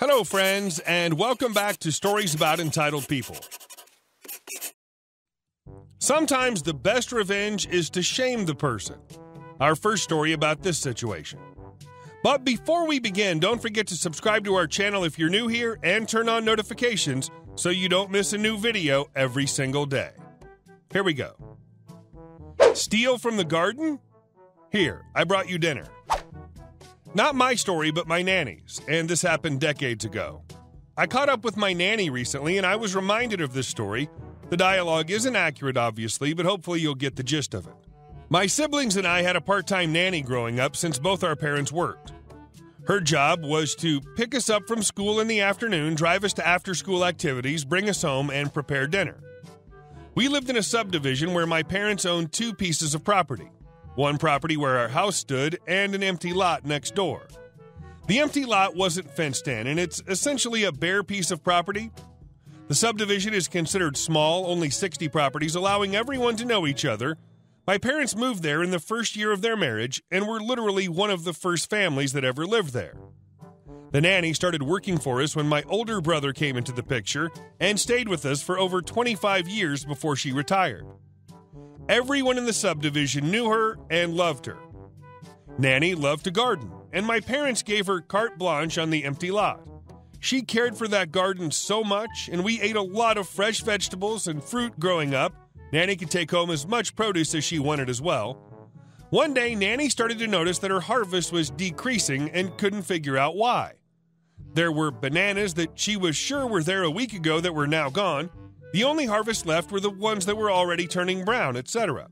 Hello, friends, and welcome back to Stories About Entitled People. Sometimes the best revenge is to shame the person. Our first story about this situation. But before we begin, don't forget to subscribe to our channel if you're new here and turn on notifications so you don't miss a new video every single day. Here we go. Steal from the garden? Here, I brought you dinner. Not my story, but my nanny's, and this happened decades ago. I caught up with my nanny recently, and I was reminded of this story. The dialogue isn't accurate, obviously, but hopefully you'll get the gist of it. My siblings and I had a part time nanny growing up since both our parents worked. Her job was to pick us up from school in the afternoon, drive us to after school activities, bring us home, and prepare dinner. We lived in a subdivision where my parents owned two pieces of property one property where our house stood, and an empty lot next door. The empty lot wasn't fenced in, and it's essentially a bare piece of property. The subdivision is considered small, only 60 properties, allowing everyone to know each other. My parents moved there in the first year of their marriage and were literally one of the first families that ever lived there. The nanny started working for us when my older brother came into the picture and stayed with us for over 25 years before she retired. Everyone in the subdivision knew her and loved her. Nanny loved to garden, and my parents gave her carte blanche on the empty lot. She cared for that garden so much, and we ate a lot of fresh vegetables and fruit growing up. Nanny could take home as much produce as she wanted as well. One day, Nanny started to notice that her harvest was decreasing and couldn't figure out why. There were bananas that she was sure were there a week ago that were now gone, the only harvests left were the ones that were already turning brown, etc.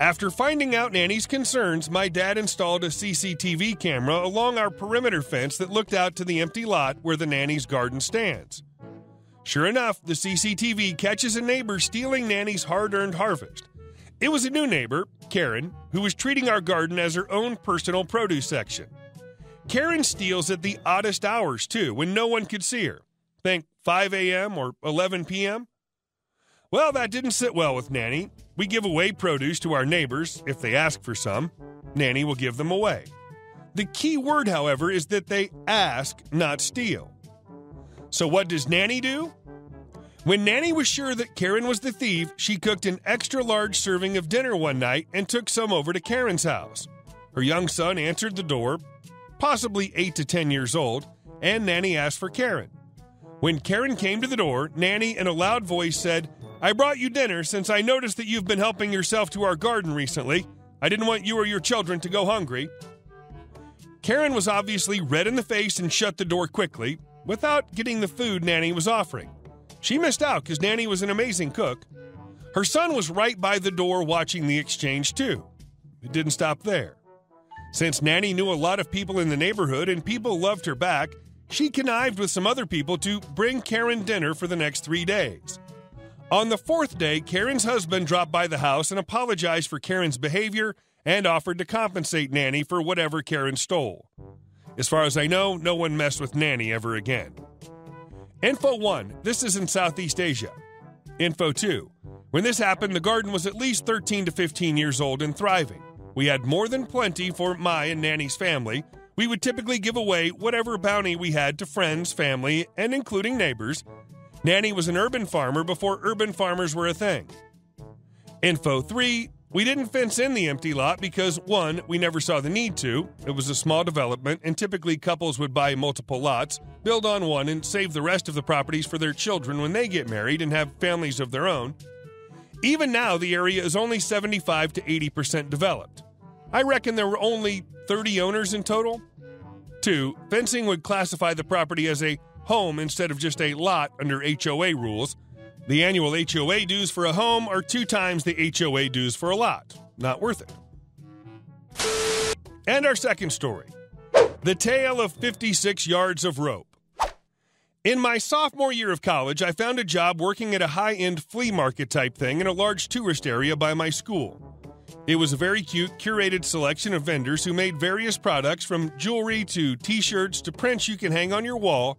After finding out Nanny's concerns, my dad installed a CCTV camera along our perimeter fence that looked out to the empty lot where the nanny's garden stands. Sure enough, the CCTV catches a neighbor stealing Nanny's hard earned harvest. It was a new neighbor, Karen, who was treating our garden as her own personal produce section. Karen steals at the oddest hours, too, when no one could see her. Think 5 a.m. or 11 p.m.? Well, that didn't sit well with Nanny. We give away produce to our neighbors if they ask for some. Nanny will give them away. The key word, however, is that they ask, not steal. So, what does Nanny do? When Nanny was sure that Karen was the thief, she cooked an extra large serving of dinner one night and took some over to Karen's house. Her young son answered the door, possibly 8 to 10 years old, and Nanny asked for Karen. When Karen came to the door, Nanny in a loud voice said, I brought you dinner since I noticed that you've been helping yourself to our garden recently. I didn't want you or your children to go hungry. Karen was obviously red in the face and shut the door quickly without getting the food Nanny was offering. She missed out because Nanny was an amazing cook. Her son was right by the door watching the exchange, too. It didn't stop there. Since Nanny knew a lot of people in the neighborhood and people loved her back, she connived with some other people to bring Karen dinner for the next three days. On the fourth day, Karen's husband dropped by the house and apologized for Karen's behavior and offered to compensate Nanny for whatever Karen stole. As far as I know, no one messed with Nanny ever again. Info 1 This is in Southeast Asia. Info 2 When this happened, the garden was at least 13 to 15 years old and thriving. We had more than plenty for my and Nanny's family, we would typically give away whatever bounty we had to friends, family, and including neighbors. Nanny was an urban farmer before urban farmers were a thing. Info 3 We didn't fence in the empty lot because, one, we never saw the need to. It was a small development, and typically couples would buy multiple lots, build on one, and save the rest of the properties for their children when they get married and have families of their own. Even now, the area is only 75 to 80% developed. I reckon there were only 30 owners in total. Two, fencing would classify the property as a home instead of just a lot under HOA rules. The annual HOA dues for a home are two times the HOA dues for a lot. Not worth it. And our second story The Tale of 56 Yards of Rope. In my sophomore year of college, I found a job working at a high end flea market type thing in a large tourist area by my school. It was a very cute, curated selection of vendors who made various products from jewelry to t shirts to prints you can hang on your wall.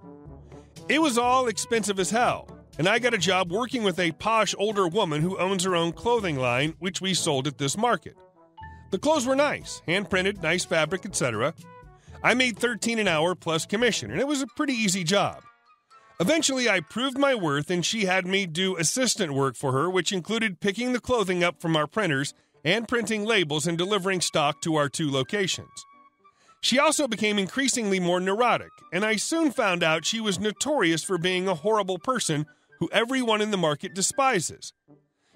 It was all expensive as hell, and I got a job working with a posh older woman who owns her own clothing line, which we sold at this market. The clothes were nice, hand printed, nice fabric, etc. I made 13 an hour plus commission, and it was a pretty easy job. Eventually, I proved my worth, and she had me do assistant work for her, which included picking the clothing up from our printers and printing labels and delivering stock to our two locations. She also became increasingly more neurotic, and I soon found out she was notorious for being a horrible person who everyone in the market despises.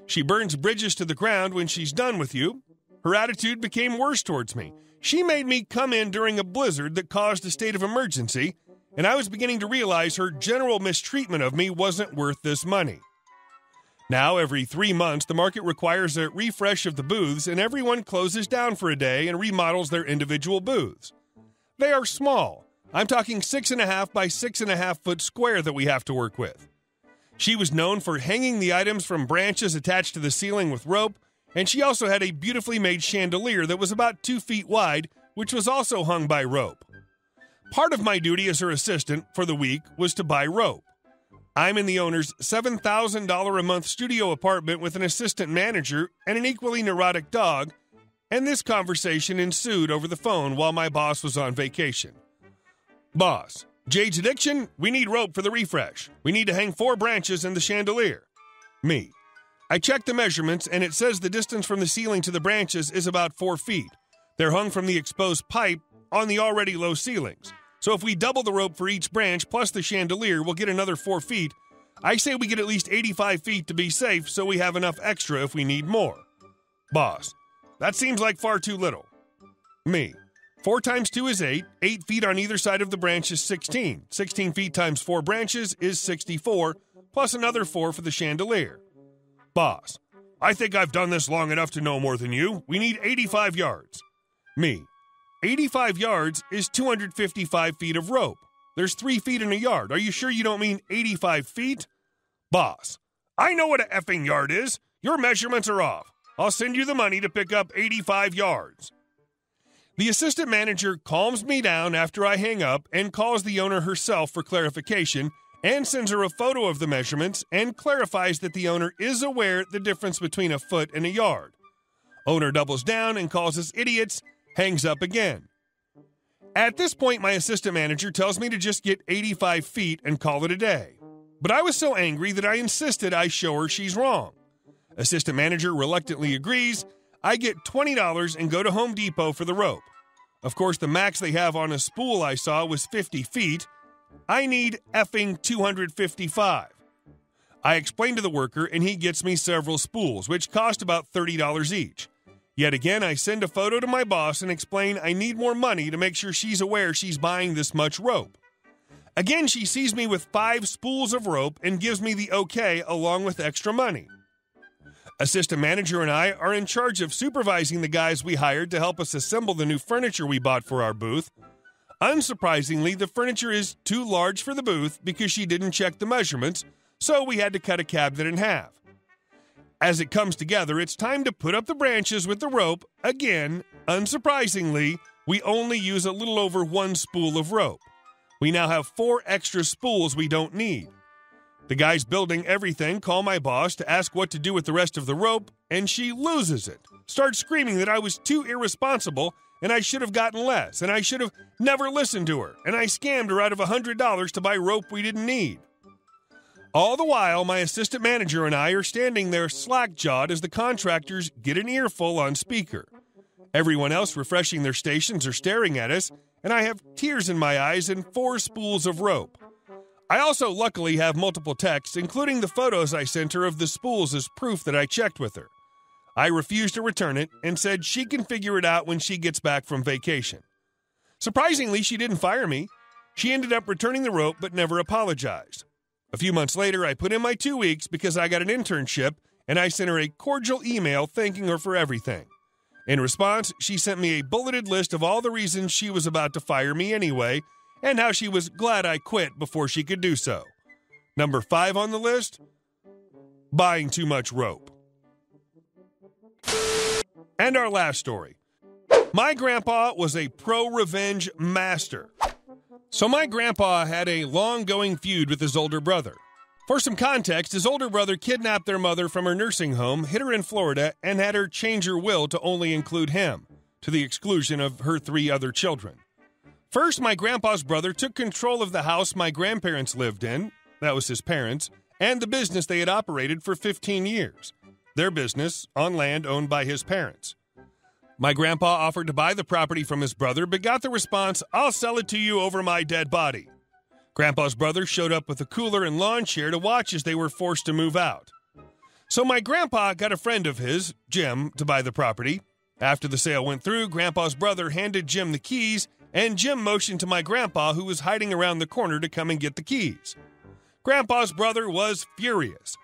She burns bridges to the ground when she's done with you. Her attitude became worse towards me. She made me come in during a blizzard that caused a state of emergency and I was beginning to realize her general mistreatment of me wasn't worth this money. Now, every three months, the market requires a refresh of the booths, and everyone closes down for a day and remodels their individual booths. They are small. I'm talking six and a half by six and a half foot square that we have to work with. She was known for hanging the items from branches attached to the ceiling with rope, and she also had a beautifully made chandelier that was about two feet wide, which was also hung by rope. Part of my duty as her assistant for the week was to buy rope. I'm in the owner's $7,000 a month studio apartment with an assistant manager and an equally neurotic dog, and this conversation ensued over the phone while my boss was on vacation. Boss, Jade's addiction, we need rope for the refresh. We need to hang four branches in the chandelier. Me. I checked the measurements and it says the distance from the ceiling to the branches is about four feet. They're hung from the exposed pipe on the already low ceilings. So if we double the rope for each branch plus the chandelier, we'll get another four feet. I say we get at least 85 feet to be safe so we have enough extra if we need more. Boss, that seems like far too little. Me, 4 times 2 is 8. 8 feet on either side of the branch is 16. 16 feet times 4 branches is 64, plus another 4 for the chandelier. Boss, I think I've done this long enough to know more than you. We need 85 yards. Me, 85 yards is 255 feet of rope. There's three feet in a yard. Are you sure you don't mean 85 feet? Boss, I know what a effing yard is. Your measurements are off. I'll send you the money to pick up 85 yards. The assistant manager calms me down after I hang up and calls the owner herself for clarification and sends her a photo of the measurements and clarifies that the owner is aware the difference between a foot and a yard. Owner doubles down and calls us idiots hangs up again. At this point, my assistant manager tells me to just get 85 feet and call it a day. But I was so angry that I insisted I show her she's wrong. Assistant manager reluctantly agrees. I get $20 and go to Home Depot for the rope. Of course, the max they have on a spool I saw was 50 feet. I need effing 255. I explain to the worker, and he gets me several spools, which cost about $30 each. Yet again, I send a photo to my boss and explain I need more money to make sure she's aware she's buying this much rope. Again, she sees me with five spools of rope and gives me the okay along with extra money. Assistant manager and I are in charge of supervising the guys we hired to help us assemble the new furniture we bought for our booth. Unsurprisingly, the furniture is too large for the booth because she didn't check the measurements, so we had to cut a cabinet in half. As it comes together, it's time to put up the branches with the rope. Again, unsurprisingly, we only use a little over one spool of rope. We now have four extra spools we don't need. The guys building everything call my boss to ask what to do with the rest of the rope, and she loses it. Starts screaming that I was too irresponsible and I should have gotten less, and I should have never listened to her, and I scammed her out of a $100 to buy rope we didn't need. All the while, my assistant manager and I are standing there slack jawed as the contractors get an earful on speaker. Everyone else refreshing their stations are staring at us, and I have tears in my eyes and four spools of rope. I also luckily have multiple texts, including the photos I sent her of the spools as proof that I checked with her. I refused to return it and said she can figure it out when she gets back from vacation. Surprisingly, she didn't fire me. She ended up returning the rope but never apologized. A few months later, I put in my two weeks because I got an internship and I sent her a cordial email thanking her for everything. In response, she sent me a bulleted list of all the reasons she was about to fire me anyway and how she was glad I quit before she could do so. Number five on the list buying too much rope. And our last story. My grandpa was a pro revenge master. So, my grandpa had a long going feud with his older brother. For some context, his older brother kidnapped their mother from her nursing home, hid her in Florida, and had her change her will to only include him, to the exclusion of her three other children. First, my grandpa's brother took control of the house my grandparents lived in, that was his parents, and the business they had operated for 15 years. Their business on land owned by his parents. My grandpa offered to buy the property from his brother, but got the response, I'll sell it to you over my dead body. Grandpa's brother showed up with a cooler and lawn chair to watch as they were forced to move out. So my grandpa got a friend of his, Jim, to buy the property. After the sale went through, Grandpa's brother handed Jim the keys, and Jim motioned to my grandpa, who was hiding around the corner, to come and get the keys. Grandpa's brother was furious.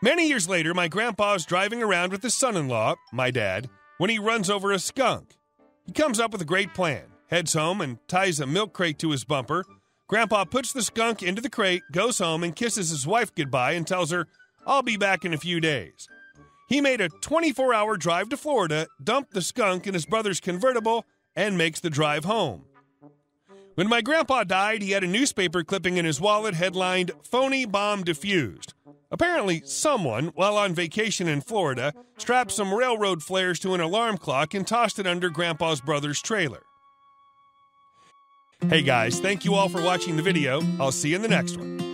Many years later, my grandpa is driving around with his son in law, my dad, when he runs over a skunk. He comes up with a great plan, heads home, and ties a milk crate to his bumper. Grandpa puts the skunk into the crate, goes home, and kisses his wife goodbye and tells her, I'll be back in a few days. He made a 24 hour drive to Florida, dumped the skunk in his brother's convertible, and makes the drive home. When my grandpa died, he had a newspaper clipping in his wallet headlined, Phony Bomb Defused. Apparently, someone, while on vacation in Florida, strapped some railroad flares to an alarm clock and tossed it under Grandpa's brother's trailer. Hey guys, thank you all for watching the video. I'll see you in the next one.